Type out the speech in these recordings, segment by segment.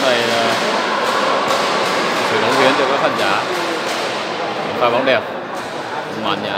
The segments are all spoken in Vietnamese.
bóng này sự đóng biến cho các khán giả. Pha bóng đẹp. Ngoan nhỉ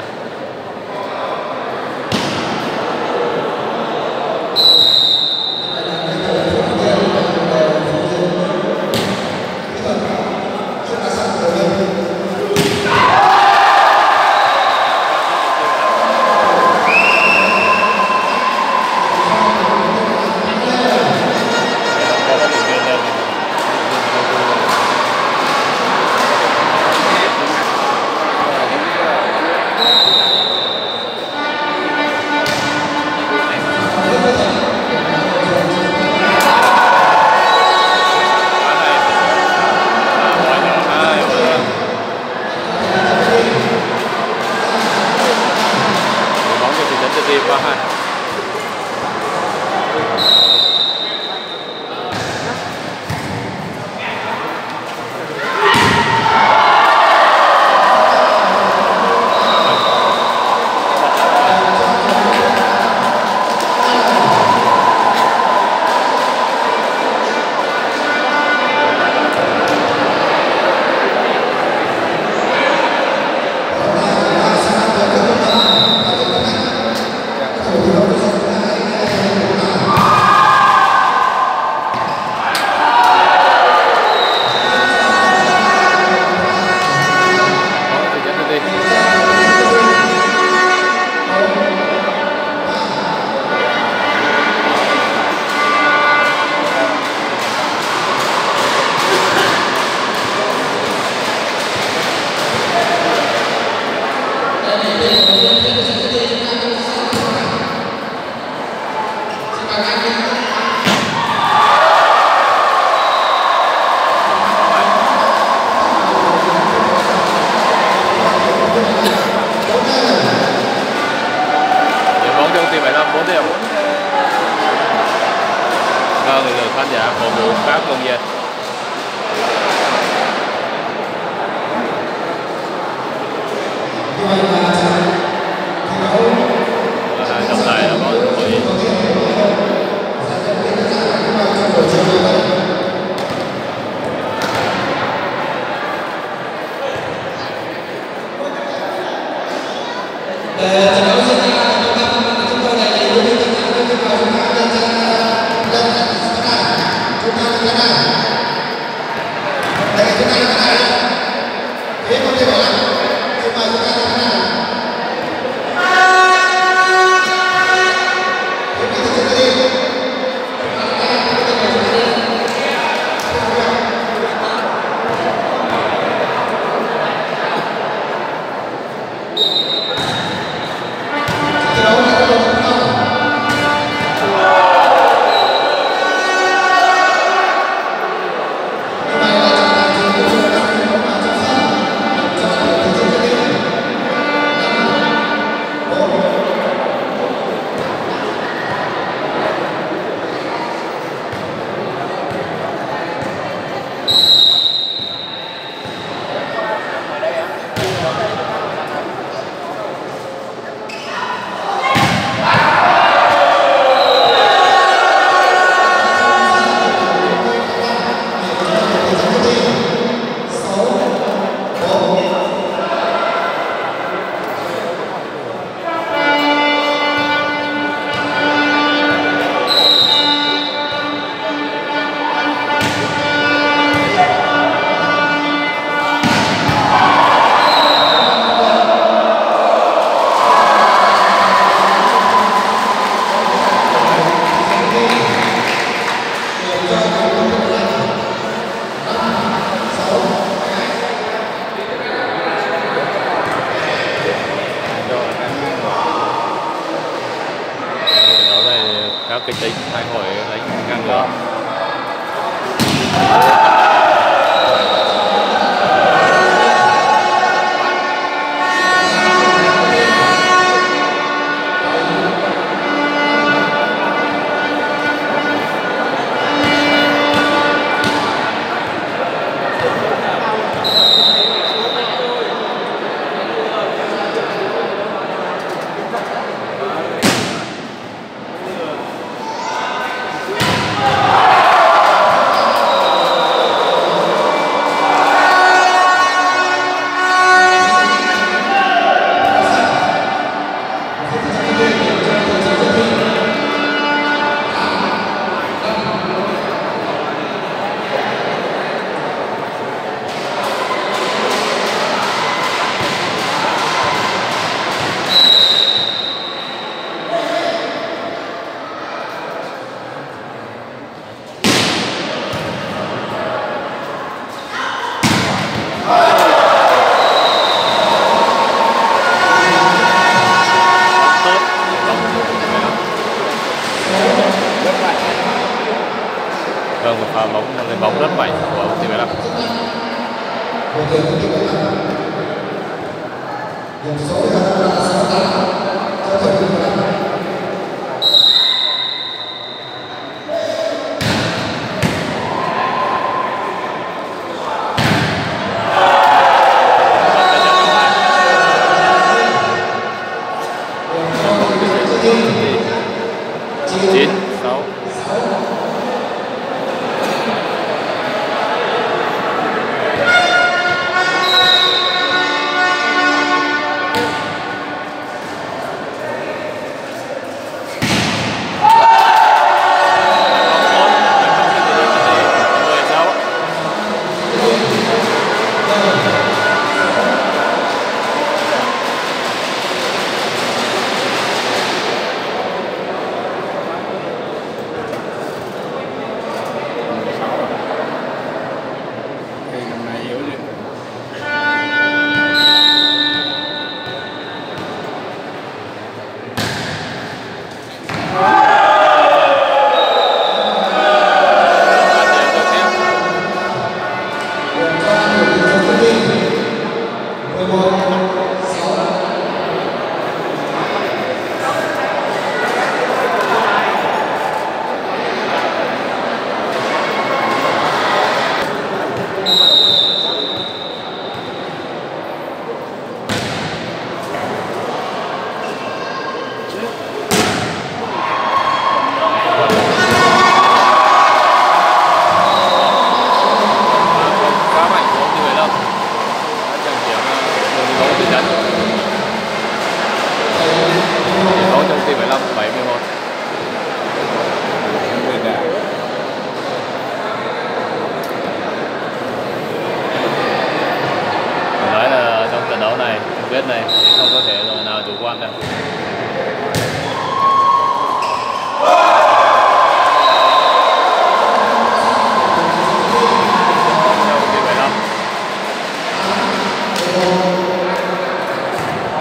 Vâng một pha bóng lên bóng rất mạnh của U bóng 15 là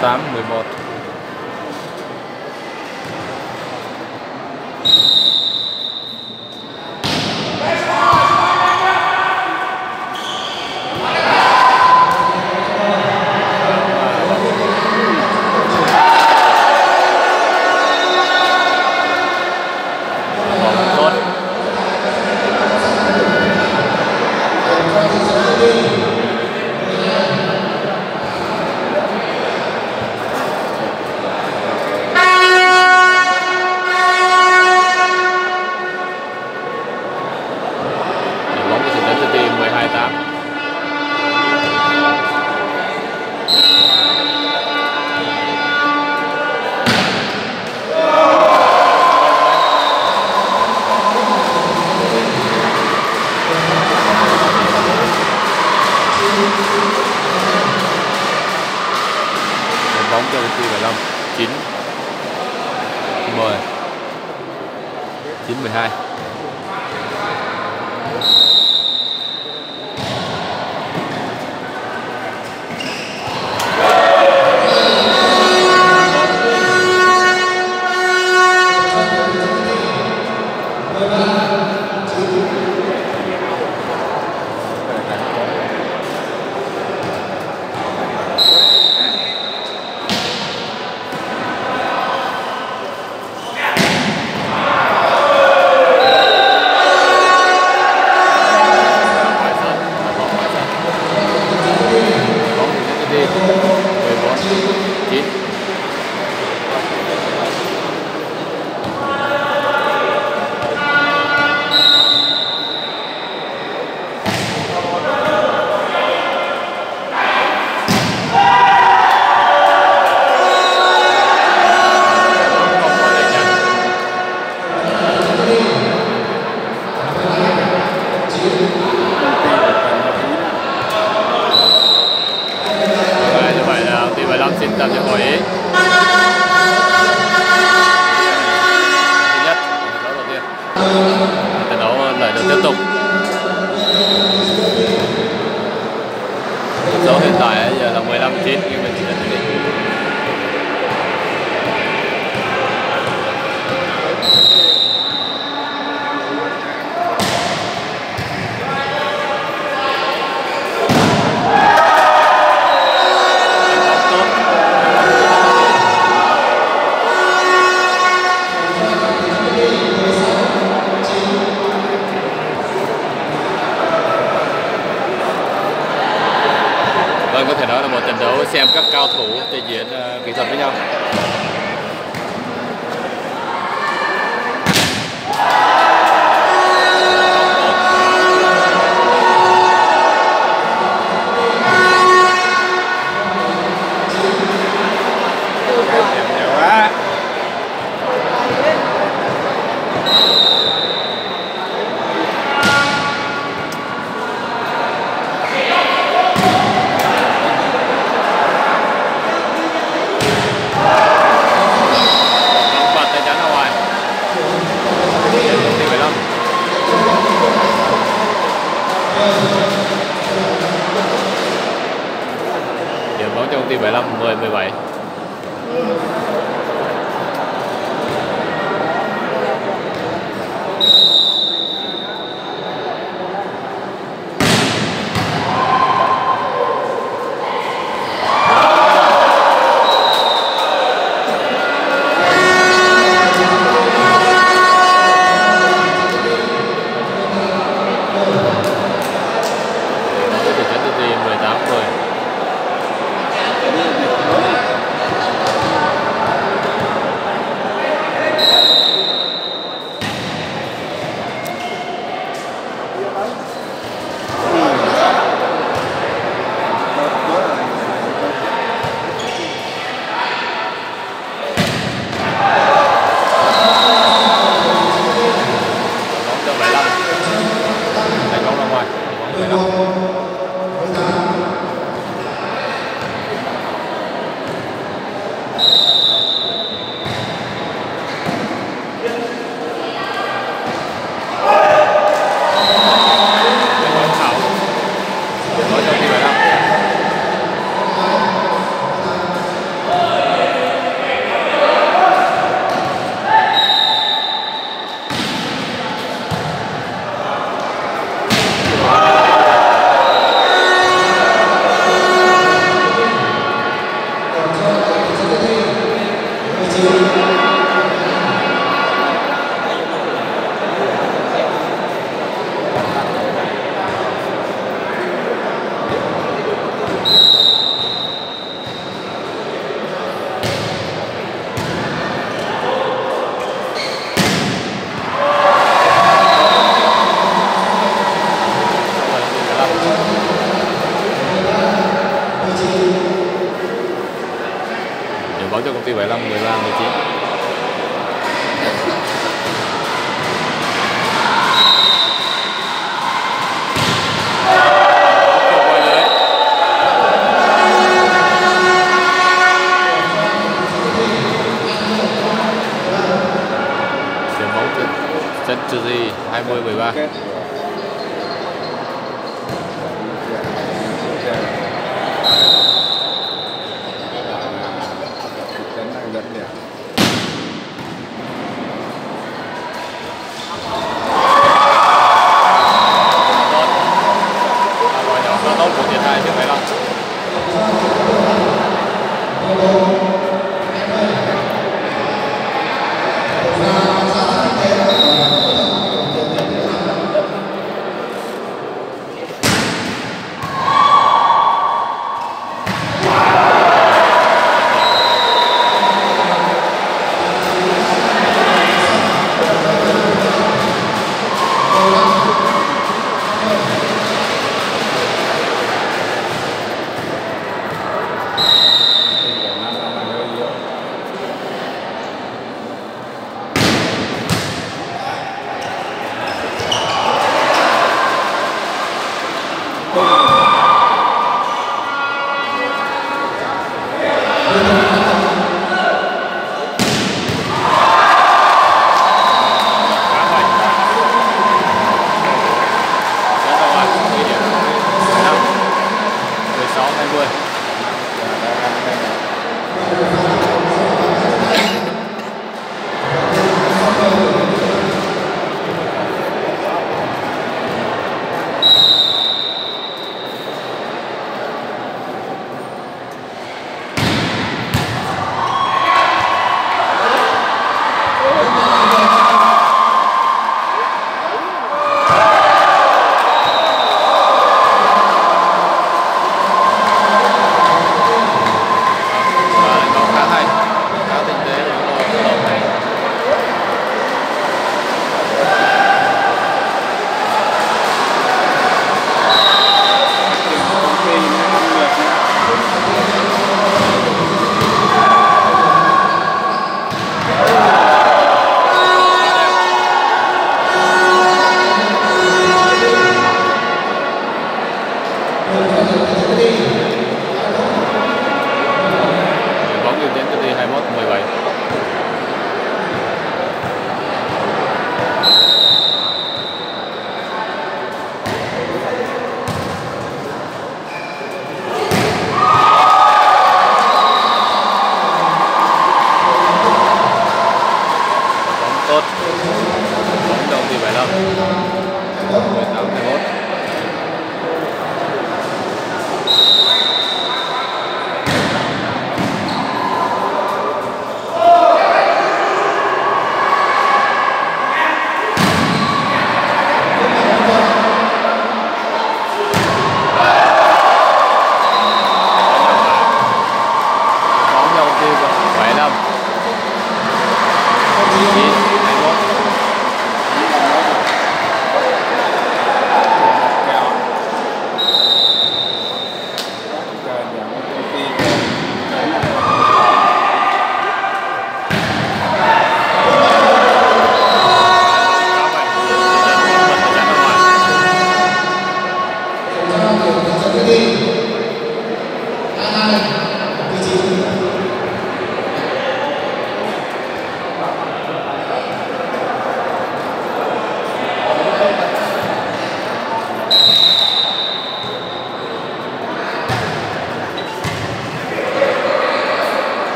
8, 11 1912 tục. Số hiện tại giờ là 15 9 14, 17, 15, 19